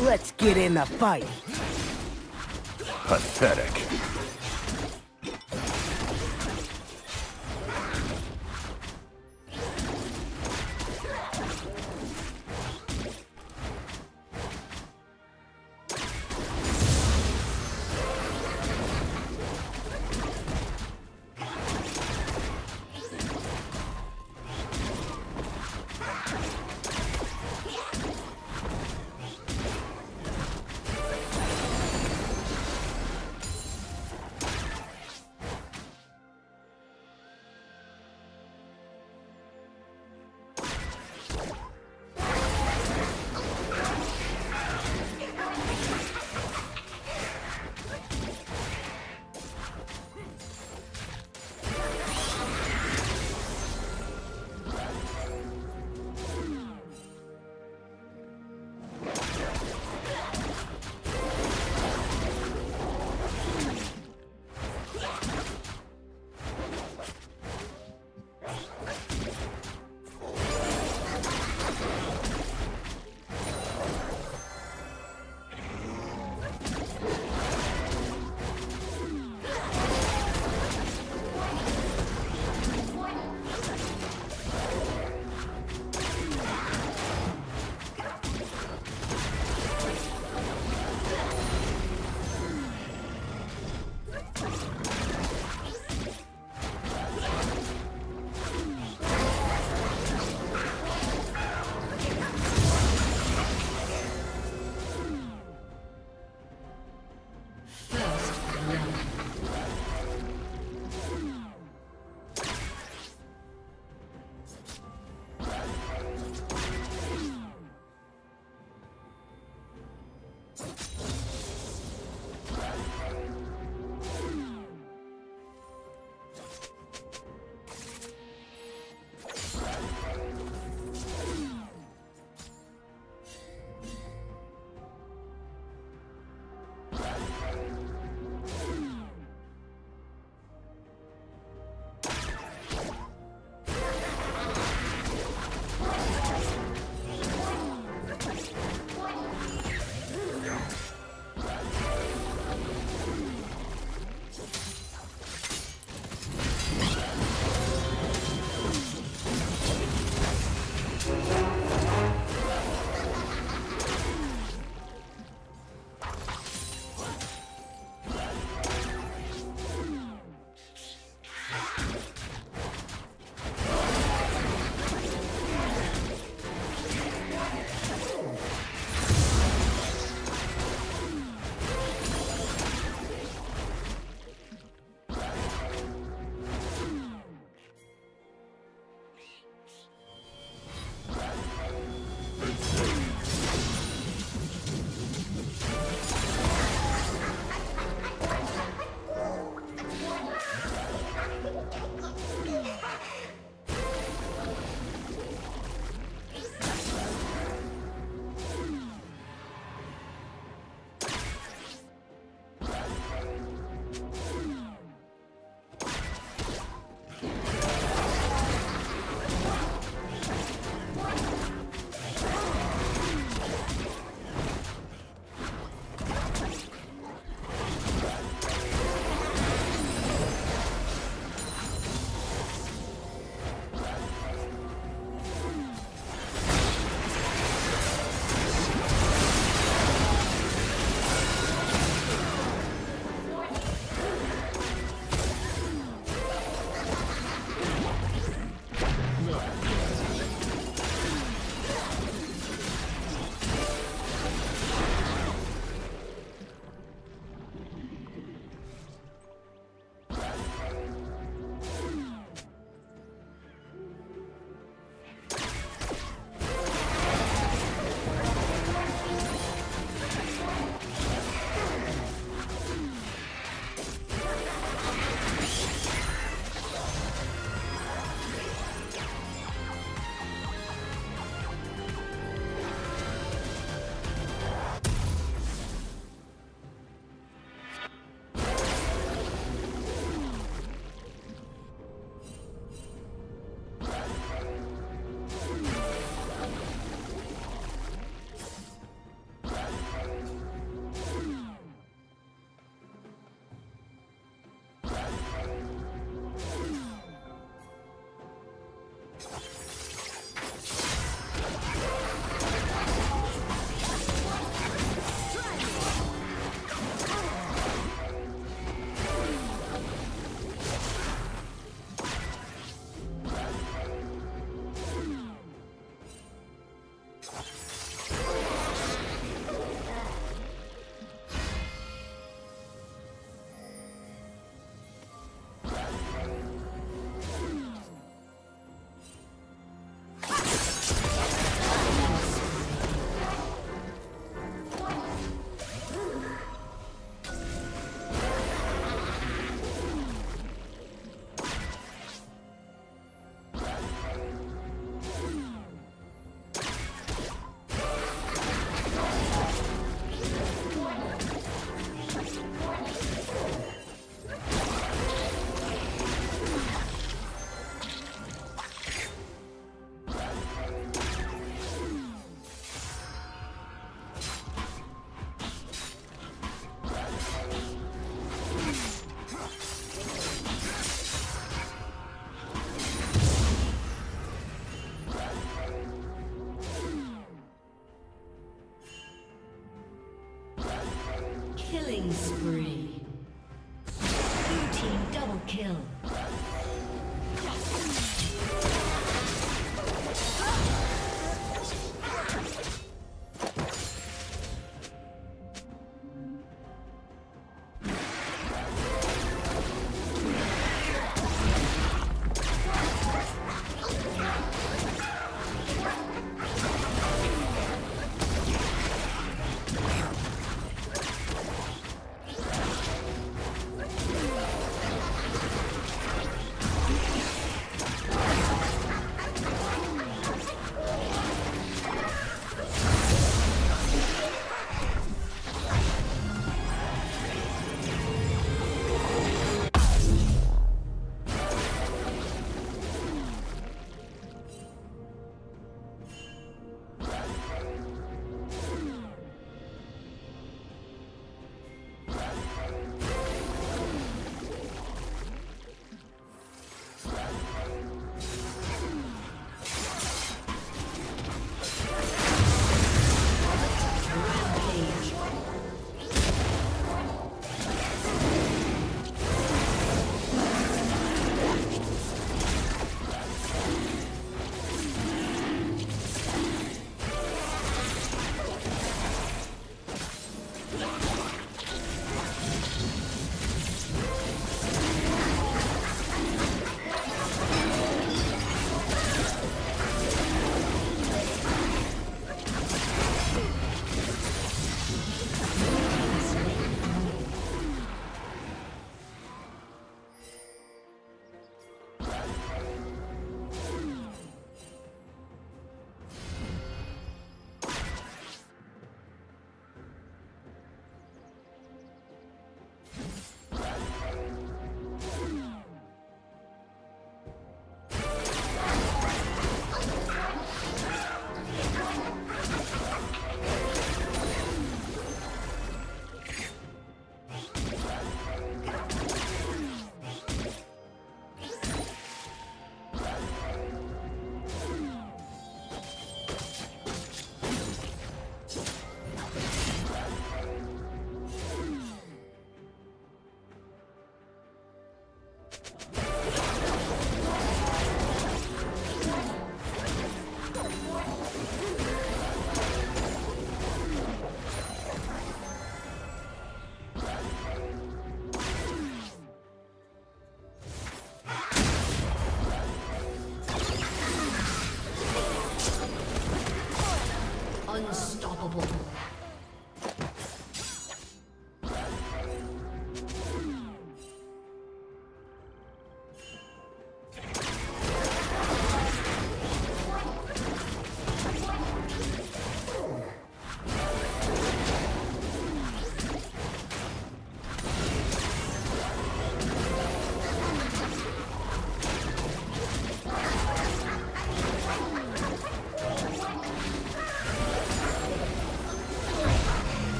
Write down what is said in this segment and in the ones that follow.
Let's get in the fight. Pathetic.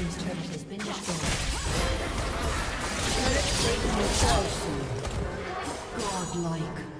team's turret has been destroyed. Turret soon. Godlike.